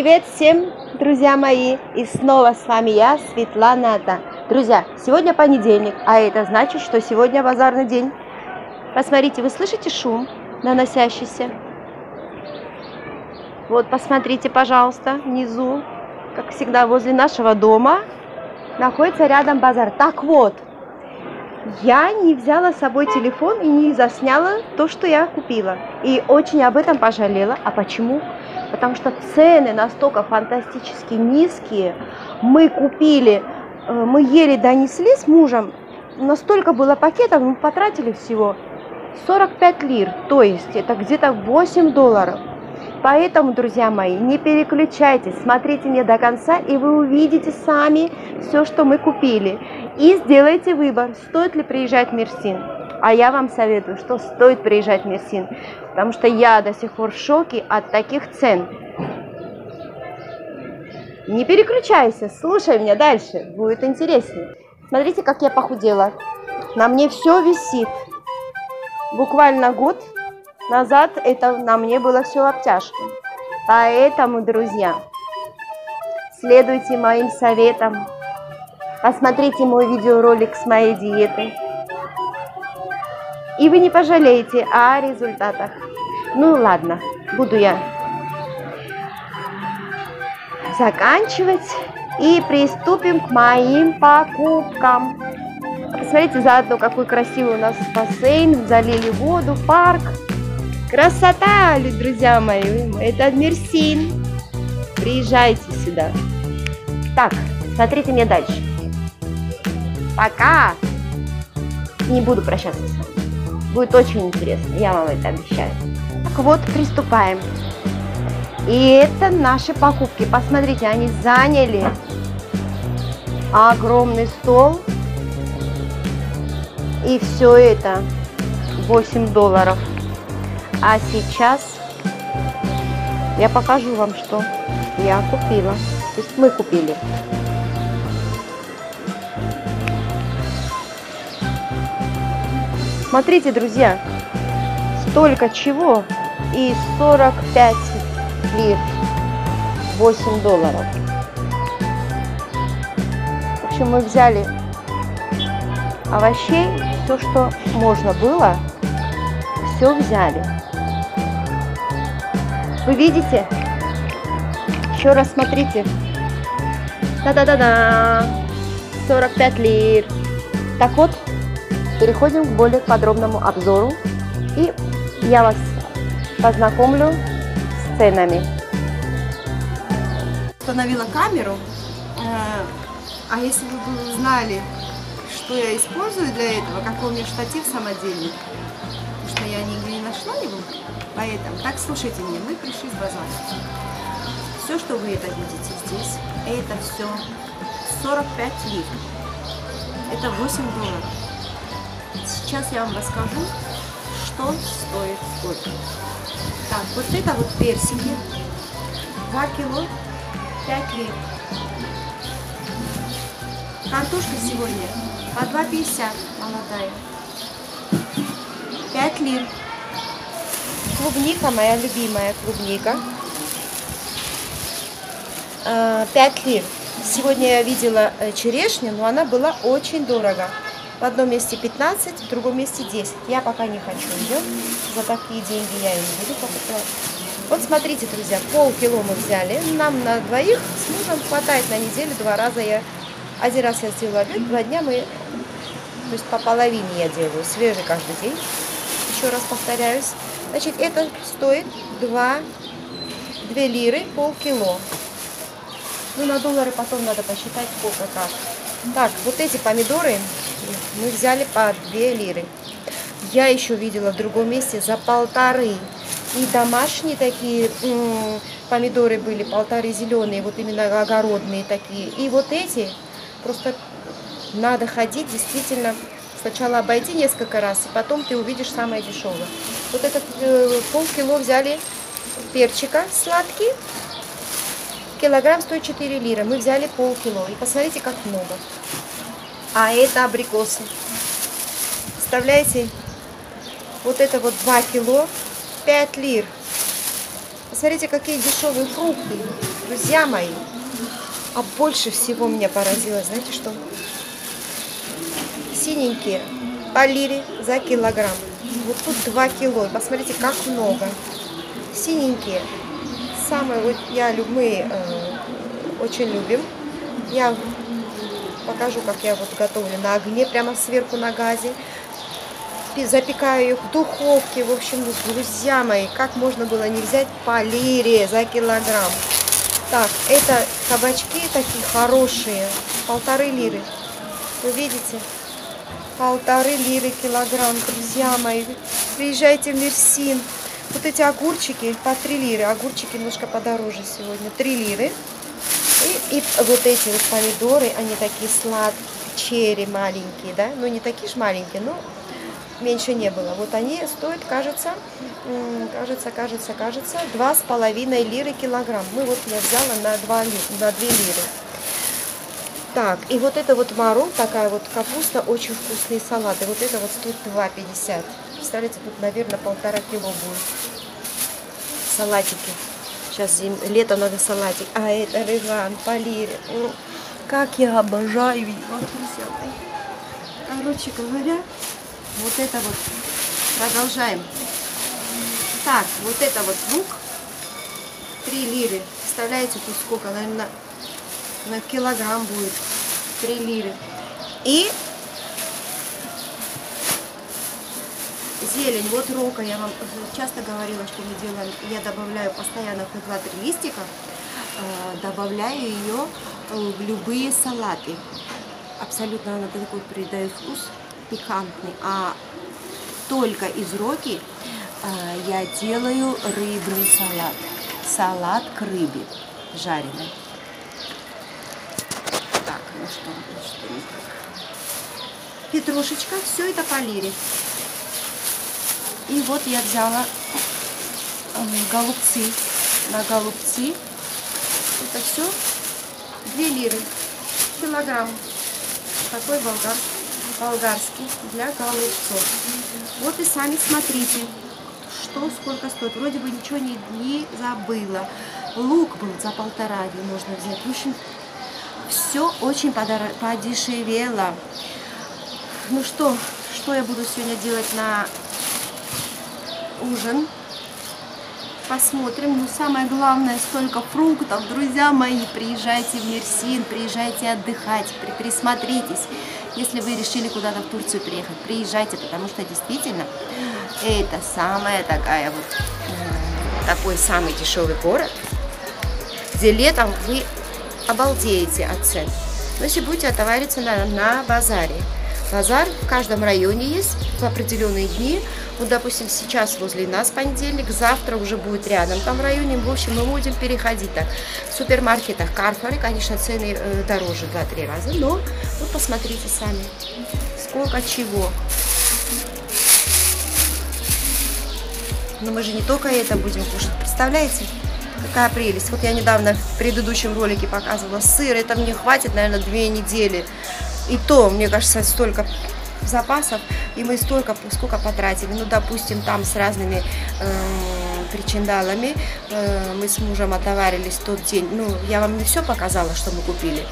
Привет всем, друзья мои! И снова с вами я, Светлана Ата. Друзья, сегодня понедельник, а это значит, что сегодня базарный день. Посмотрите, вы слышите шум доносящийся? Вот, посмотрите, пожалуйста, внизу, как всегда, возле нашего дома находится рядом базар. Так вот, я не взяла с собой телефон и не засняла то, что я купила. И очень об этом пожалела. А почему? Потому что цены настолько фантастически низкие. Мы купили, э, мы еле донесли с мужем, настолько было пакетов, мы потратили всего 45 лир. То есть это где-то 8 долларов. Поэтому, друзья мои, не переключайтесь, смотрите мне до конца, и вы увидите сами все, что мы купили. И сделайте выбор, стоит ли приезжать в Мерсин. А я вам советую, что стоит приезжать в Мерсин, потому что я до сих пор в шоке от таких цен. Не переключайся, слушай меня дальше, будет интереснее. Смотрите, как я похудела. На мне все висит. Буквально год назад это на мне было все в обтяжке. Поэтому, друзья, следуйте моим советам. Посмотрите мой видеоролик с моей диетой. И вы не пожалеете о результатах. Ну ладно, буду я заканчивать и приступим к моим покупкам. Посмотрите заодно, какой красивый у нас бассейн, залили воду, парк. Красота, друзья мои, это Мерсин. Приезжайте сюда. Так, смотрите мне дальше. Пока. Не буду прощаться с вами. Будет очень интересно, я вам это обещаю. Так вот, приступаем. И это наши покупки. Посмотрите, они заняли огромный стол. И все это 8 долларов. А сейчас я покажу вам, что я купила. То есть мы купили. Смотрите, друзья, столько чего и 45 лир, 8 долларов. В общем, мы взяли овощей, все, что можно было, все взяли. Вы видите? Еще раз смотрите. Да-да-да-да. 45 лир. Так вот, переходим к более подробному обзору. И я вас познакомлю с ценами. Установила камеру. Э, а если вы бы знали, что я использую для этого, какой у меня штатив самодельный, потому что я нигде не нашла его, Поэтому, так слушайте меня, мы пришли с базара. Все, что вы это видите здесь, это все 45 лир. Это 8 долларов. Сейчас я вам расскажу, что стоит сколько. Так, вот это вот персики. 2 кило 5 лир. Картошка сегодня по 2,50 молодая. 5 лир клубника, моя любимая клубника. 5 лир. Сегодня я видела э, черешню, но она была очень дорого. В одном месте 15, в другом месте 10. Я пока не хочу ее. За такие деньги я ее не буду покупать. Вот смотрите, друзья, полкило мы взяли. Нам на двоих с мужем хватает на неделю. Два раза я... Один раз я сделала обед, два дня мы... То есть по половине я делаю. Свежий каждый день. Еще раз повторяюсь. Значит, это стоит 2, 2 лиры, полкило. Ну, на доллары потом надо посчитать, сколько как. Так, вот эти помидоры мы взяли по 2 лиры. Я еще видела в другом месте за полторы. И домашние такие помидоры были, полторы зеленые, вот именно огородные такие. И вот эти, просто надо ходить действительно Сначала обойти несколько раз, и потом ты увидишь самое дешевое. Вот этот э, полкило взяли перчика сладкий. Килограмм стоит 4 лира. Мы взяли полкило. И посмотрите, как много. А это абрикосы. Представляете? Вот это вот 2 кило, 5 лир. Посмотрите, какие дешевые фрукты. Друзья мои, а больше всего меня поразило, знаете что? Синенькие по лире за килограмм. Вот тут 2 кило. Посмотрите, как много. Синенькие. Самые, вот я, мы э, очень любим. Я покажу, как я вот готовлю на огне, прямо сверху на газе. Запекаю их в духовке. В общем, друзья мои, как можно было не взять по лире за килограмм. Так, это кабачки такие хорошие, полторы лиры. Вы видите? Полторы лиры килограмм, друзья мои. Приезжайте в Мерсин. Вот эти огурчики по 3 лиры. Огурчики немножко подороже сегодня. 3 лиры. И, и вот эти вот помидоры, они такие сладкие, черри маленькие, да? Ну, не такие же маленькие, но меньше не было. Вот они стоят, кажется, кажется, кажется, кажется, два с половиной лиры килограмм. Мы вот я взяла на 2, на 2 лиры. Так, и вот это вот мару, такая вот капуста, очень вкусные салаты. Вот это вот стоит 2,50. Представляете, тут, наверное, полтора кило будет. Салатики. Сейчас зим... лето надо салатик. А это рыган, полири. Как я обожаю его. Короче говоря, вот это вот. Продолжаем. Так, вот это вот лук. 3 лиры. Представляете, тут сколько? Наверное, на килограмм будет. 3 лиры. И зелень. Вот рока. Я вам часто говорила, что мы делаем. Я добавляю постоянно 2-3 листика. Э, добавляю ее в любые салаты. Абсолютно она такой придает вкус пикантный. А только из роки э, я делаю рыбный салат. Салат к рыбе жареный. Так, ну что, ну что не так. Петрушечка, все это полили. И вот я взяла голубцы. На голубцы это все 2 лиры. Килограмм. Такой болгарский болгарский для голубцов. Вот и сами смотрите, что сколько стоит. Вроде бы ничего не, не забыла. Лук был за полтора можно взять. В общем, все очень подешевело. Ну что, что я буду сегодня делать на ужин? посмотрим. Но самое главное, столько фруктов. Друзья мои, приезжайте в Мерсин, приезжайте отдыхать, присмотритесь. Если вы решили куда-то в Турцию приехать, приезжайте, потому что действительно это самая такая вот, такой самый дешевый город, где летом вы обалдеете от цен. Но если будете отовариться на, на базаре, базар в каждом районе есть в определенные дни, вот, допустим, сейчас возле нас понедельник, завтра уже будет рядом там в районе. В общем, мы будем переходить так. В супермаркетах Карфоре, конечно, цены э, дороже 2-3 раза, но вот посмотрите сами, сколько чего. Но мы же не только это будем кушать, представляете? Какая прелесть. Вот я недавно в предыдущем ролике показывала сыр. Это мне хватит, наверное, две недели. И то, мне кажется, столько запасов, и мы столько, сколько потратили. Ну, допустим, там с разными э, причиндалами э, мы с мужем отоварились тот день. Ну, я вам не все показала, что мы купили.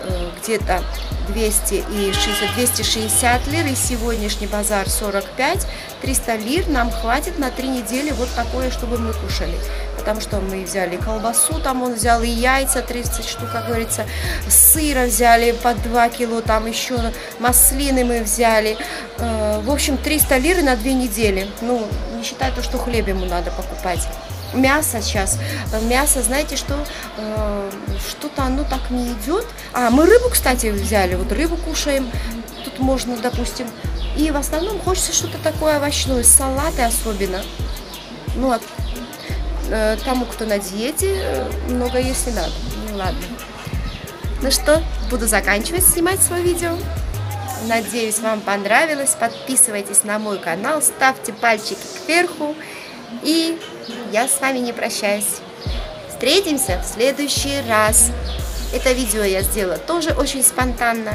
Э, где-то 260, 260 лир, и сегодняшний базар 45, 300 лир нам хватит на три недели вот такое, чтобы мы кушали. Потому что мы взяли колбасу, там он взял и яйца 30 штук, как говорится, сыра взяли по 2 кило, там еще маслины мы взяли. Э, в общем, 300 лир на две недели. Ну, не считай то, что хлеб ему надо покупать мясо сейчас. Мясо, знаете, что э, что-то оно так не идет. А, мы рыбу, кстати, взяли. Вот рыбу кушаем. Тут можно, допустим. И в основном хочется что-то такое овощное, салаты особенно. Ну, э, тому, кто на диете, э, много есть не надо. Ну, ладно. Ну что, буду заканчивать снимать свое видео. Надеюсь, вам понравилось. Подписывайтесь на мой канал, ставьте пальчики кверху. И я с вами не прощаюсь. Встретимся в следующий раз. Это видео я сделала тоже очень спонтанно.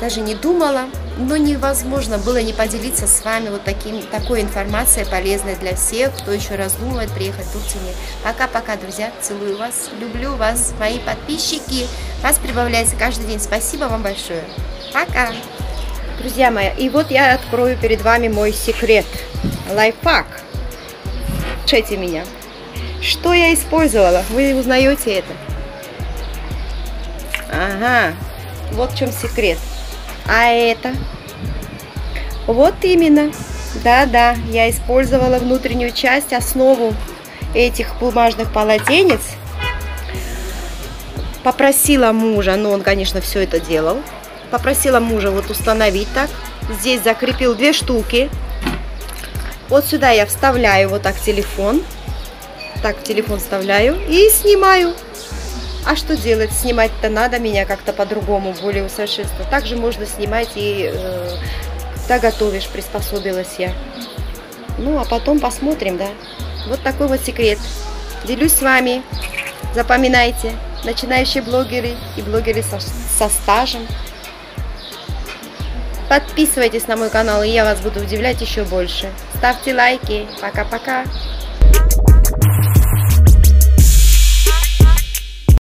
Даже не думала, ну, невозможно было не поделиться с вами вот таким, такой информацией полезной для всех, кто еще раздумывает приехать в Турцию. Пока-пока, друзья. Целую вас. Люблю вас, мои подписчики. Вас прибавляется каждый день. Спасибо вам большое. Пока. Друзья мои, и вот я открою перед вами мой секрет. Лайфхак. Слушайте меня. Что я использовала? Вы узнаете это. Ага, вот в чем секрет. А это? Вот именно. Да-да, я использовала внутреннюю часть, основу этих бумажных полотенец. Попросила мужа, но он, конечно, все это делал. Попросила мужа вот установить так. Здесь закрепил две штуки. Вот сюда я вставляю вот так телефон. Так, телефон вставляю и снимаю. А что делать? Снимать-то надо меня как-то по-другому, более усовершенствовать. Также можно снимать и э, когда готовишь, приспособилась я. Ну, а потом посмотрим, да. Вот такой вот секрет. Делюсь с вами. Запоминайте. Начинающие блогеры и блогеры со, со стажем. Подписывайтесь на мой канал, и я вас буду удивлять еще больше. Ставьте лайки. Пока-пока.